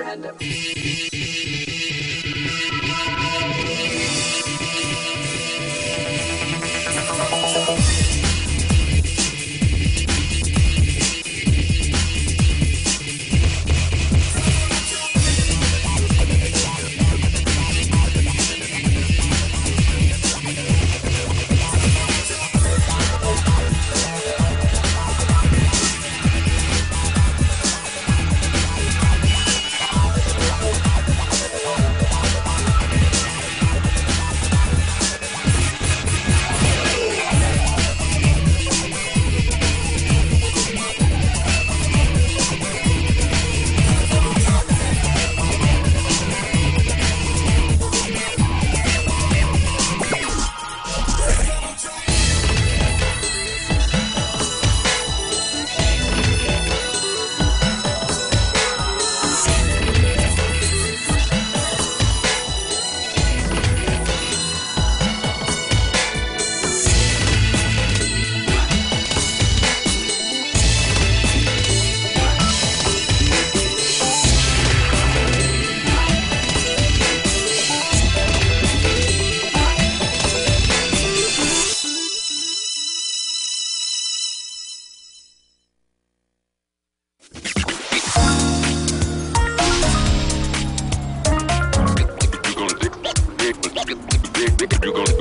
random. You gon'